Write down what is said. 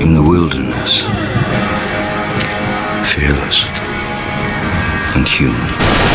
in the wilderness, fearless and human.